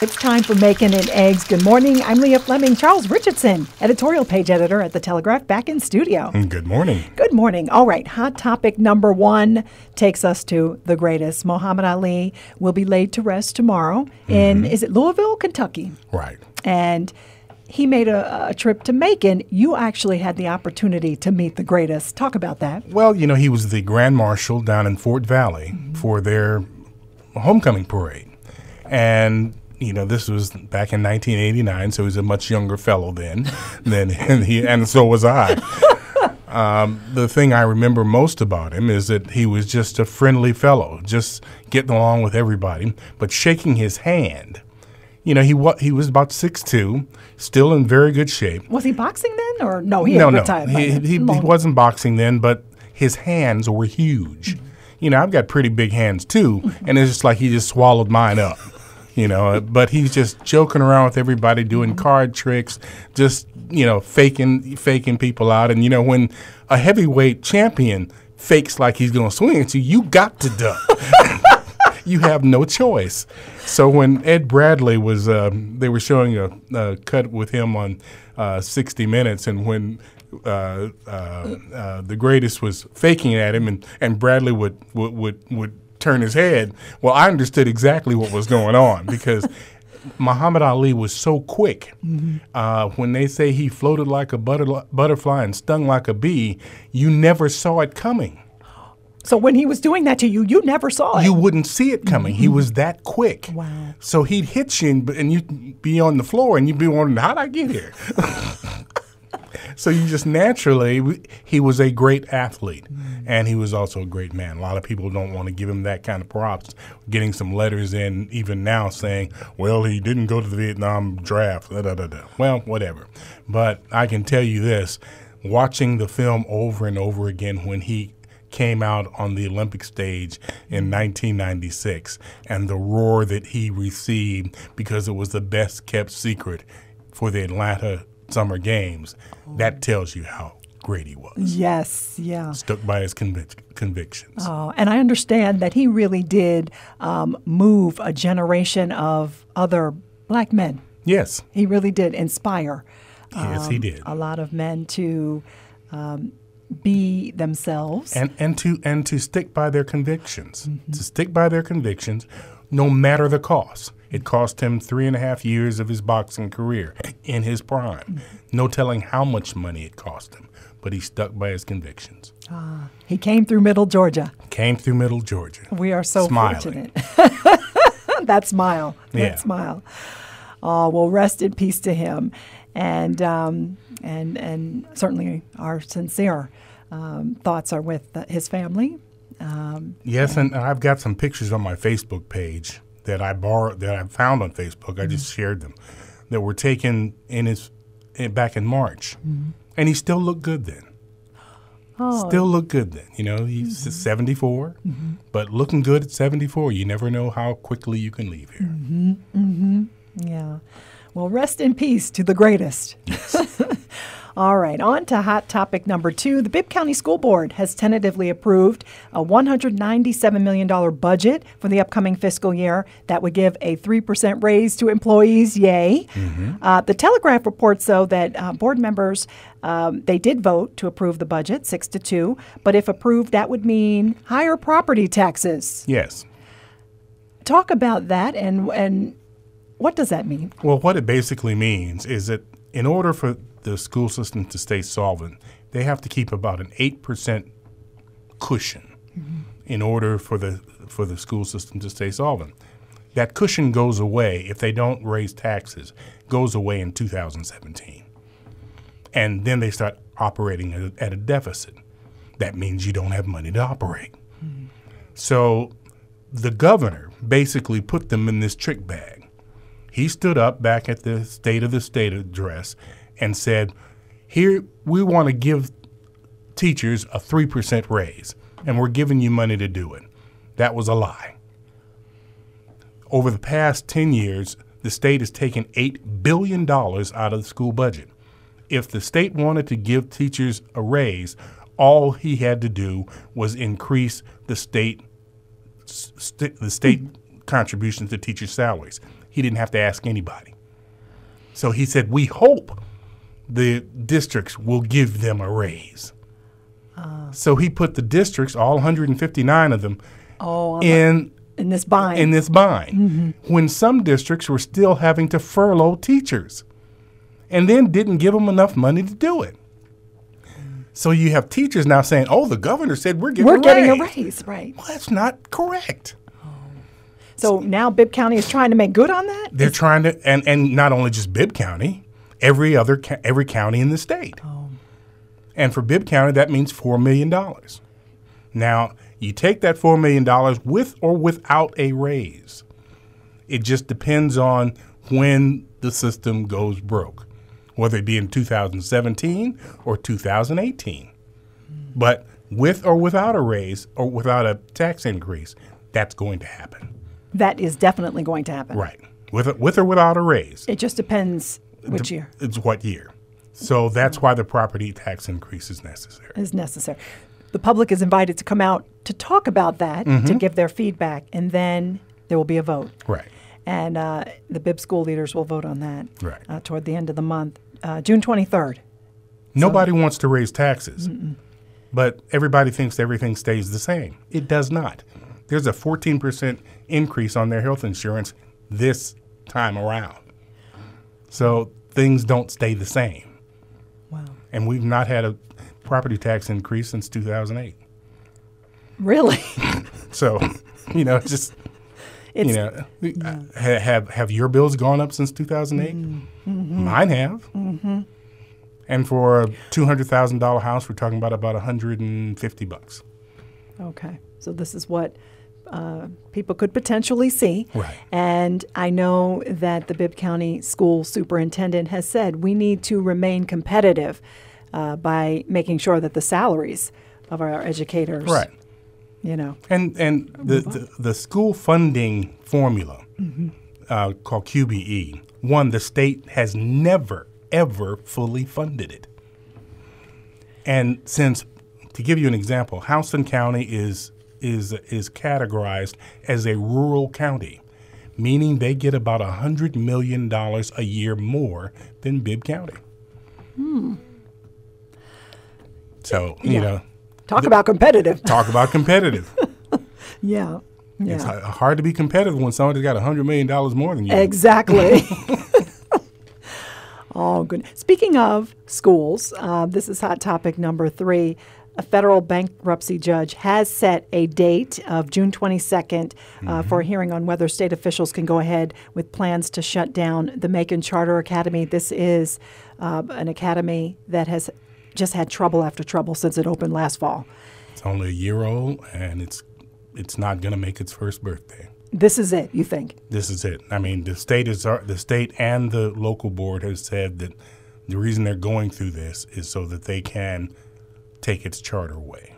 It's time for Macon and Eggs. Good morning. I'm Leah Fleming. Charles Richardson, editorial page editor at The Telegraph, back in studio. Mm, good morning. Good morning. All right, hot topic number one takes us to the greatest. Muhammad Ali will be laid to rest tomorrow in, mm-hmm. is it Louisville, Kentucky? Right. And he made a, a trip to Macon. You actually had the opportunity to meet the greatest. Talk about that. Well, you know, he was the Grand Marshal down in Fort Valley mm-hmm. for their homecoming parade. And you know, this was back in 1989, so he was a much younger fellow then, than and he, and so was I. Um, the thing I remember most about him is that he was just a friendly fellow, just getting along with everybody, but shaking his hand. You know, he wa- he was about six two, still in very good shape. Was he boxing then, or no? He no, had no, he, he, he wasn't boxing then, but his hands were huge. You know, I've got pretty big hands too, and it's just like he just swallowed mine up. You know, but he's just joking around with everybody, doing card tricks, just you know, faking faking people out. And you know, when a heavyweight champion fakes like he's going to swing at you, you got to duck. you have no choice. So when Ed Bradley was, um, they were showing a, a cut with him on uh, 60 Minutes, and when uh, uh, uh, the greatest was faking at him, and, and Bradley would, would would would turn his head. Well, I understood exactly what was going on because. Muhammad Ali was so quick. Uh, when they say he floated like a butter, butterfly and stung like a bee, you never saw it coming. So when he was doing that to you, you never saw it. You wouldn't see it coming. He was that quick. Wow. So he'd hit you, and, and you'd be on the floor, and you'd be wondering, how'd I get here? so you just naturally, he was a great athlete, and he was also a great man. A lot of people don't want to give him that kind of props. Getting some letters in even now saying, well, he didn't go to the Vietnam draft. Da, da, da, da. Well, whatever. But I can tell you this watching the film over and over again when he came out on the Olympic stage in 1996 and the roar that he received because it was the best kept secret for the Atlanta Summer Games, that tells you how great he was. yes, yeah. Stuck by his convic- convictions. Oh, and I understand that he really did um, move a generation of other black men. Yes, He really did inspire yes, he did. a lot of men to um, be themselves. and and to and to stick by their convictions. To stick by their convictions, no matter the cost. It cost him three and a half years of his boxing career in his prime. No telling how much money it cost him, but he stuck by his convictions. he came through Middle Georgia. Came through Middle Georgia. We are so Smiling. fortunate. that smile. That Yeah. smile. Oh, well, rest in peace to him. And, um, and, and certainly our sincere um, thoughts are with his family. Um, yes, and I've got some pictures on my Facebook page that I borrowed that I found on Facebook. I just mm-hmm. shared them that were taken in his in, back in March, mm-hmm. and he still looked good then. Oh. Still looked good then. You know, he's mm-hmm. 74, but looking good at 74. You never know how quickly you can leave here. Yeah. Well, rest in peace to the greatest. All right, on to hot topic number two. The Bibb County School Board has tentatively approved a $197 million budget for the upcoming fiscal year that would give a 3% raise to employees. Yay. Uh, the Telegraph reports, though, that uh, board members. Um, they did vote to approve the budget, six to two, but if approved, that would mean higher property taxes. Yes. Talk about that and and what does that mean? Well, what it basically means is that in order for the school system to stay solvent, they have to keep about an eight percent cushion mm-hmm. in order for the for the school system to stay solvent. That cushion goes away if they don't raise taxes. Goes away in 2017, and then they start operating at a, at a deficit. That means you don't have money to operate. Mm-hmm. So the governor basically put them in this trick bag. He stood up back at the State of the State address and said, Here, we want to give teachers a 3% raise, and we're giving you money to do it. That was a lie. Over the past 10 years, the state has taken $8 billion out of the school budget. If the state wanted to give teachers a raise, all he had to do was increase the state st- the state contributions to teachers' salaries. he didn't have to ask anybody. So he said, We hope the districts will give them a raise. so he put the districts, all 159 of them, Oh, in in this bind. in this bind mm-hmm. when some districts were still having to furlough teachers and then didn't give them enough money to do it. So you have teachers now saying, "Oh, the governor said we're getting We're a getting a raise." raise, right? Well, that's not correct. So now Bibb County is trying to make good on that. They're trying to, and, and not only just Bibb County, every other every county in the state. Oh. And for Bibb County, that means four million dollars. Now you take that four million dollars with or without a raise. It just depends on when the system goes broke, whether it be in 2017 or 2018. But with or without a raise or without a tax increase, that's going to happen. That is definitely going to happen. Right. With with or without a raise. It just depends which year It's what year. So that's why the property tax increase is necessary. is necessary. The public is invited to come out to talk about that, to Mm-hmm. give their feedback, and then there will be a vote. Right. And uh, the Bibb school leaders will vote on that Right. uh, toward the end of the month, uh, June 23rd. Nobody wants to raise taxes, but everybody thinks everything stays the same. It does not. There's a 14% increase on their health insurance this time around. So things don't stay the same. Wow. And we've not had a property tax increase since 2008. Really? So, you know, it's just it's, you know, ha- have have your bills gone up since 2008? Mine have. Mm-hmm. And for a two hundred thousand dollar house, we're talking about about hundred and fifty bucks. Okay. So this is what uh, people could potentially see. Right. And I know that the Bibb County School Superintendent has said we need to remain competitive uh, by making sure that the salaries of our educators, Right. you know, And and the the, the school funding formula uh, called QBE, one the state has never ever fully funded it. And since, to give you an example, Houston County is is is categorized as a rural county, meaning they get about a hundred million dollars a year more than Bibb County. So you Yeah. know, talk about competitive. talk about competitive. yeah. Yeah. It's hard to be competitive when somebody's got a hundred million dollars more than you. Exactly. oh, good. Speaking of schools, uh, this is hot topic number three. A federal bankruptcy judge has set a date of June 22nd uh, for a hearing on whether state officials can go ahead with plans to shut down the Macon Charter Academy. This is uh, an academy that has just had trouble after trouble since it opened last fall. It's only a year old, and it's it's not going to make its first birthday. This is it, you think? This is it. I mean, the state is the state and the local board has said that the reason they're going through this is so that they can take its charter away.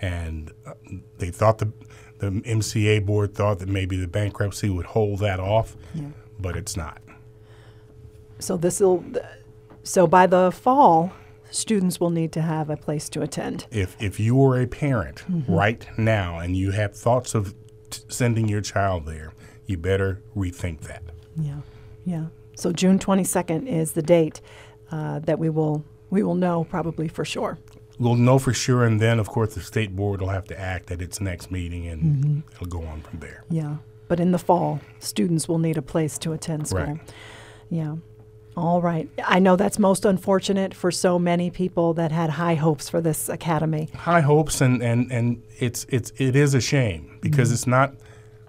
And uh, they thought the the MCA board thought that maybe the bankruptcy would hold that off, but it's not. So this will, so by the fall, students will need to have a place to attend. if if you are a parent right now and you have thoughts of t- sending your child there, you better rethink that. Yeah, yeah. So June twenty second is the date uh, that we will we will know probably for sure. We'll know for sure, and then of course the state board will have to act at its next meeting, and mm-hmm. it'll go on from there. Yeah, but in the fall, students will need a place to attend school. Right. Yeah. All right. I know that's most unfortunate for so many people that had high hopes for this academy. High hopes, and and and it's it's it is a shame because mm-hmm. it's not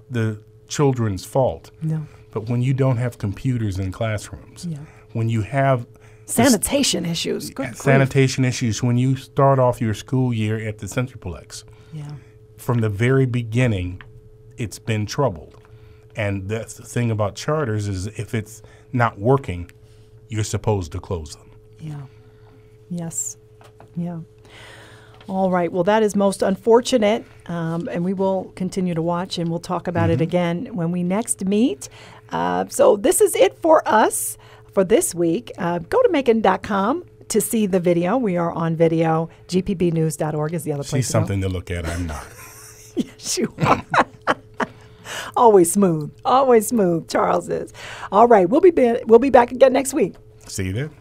the children's fault. No. But when you don't have computers in classrooms, Yeah. when you have Sanitation issues. Good grief. sanitation issues, when you start off your school year at the Centreplex, Yeah. from the very beginning, it's been troubled. And that's the thing about charters is if it's not working, you're supposed to close them. Yeah. Yes. Yeah. All right. Well, that is most unfortunate, um, and we will continue to watch, and we'll talk about it again when we next meet. Uh, so this is it for us for this week. Uh, go to Macon.com to see the video. We are on video. GPBnews.org is the other place. to go. something to look at. I'm not. Yes, you are. always smooth, always smooth. Charles is. All right, we'll be ba- we'll be back again next week. See you there.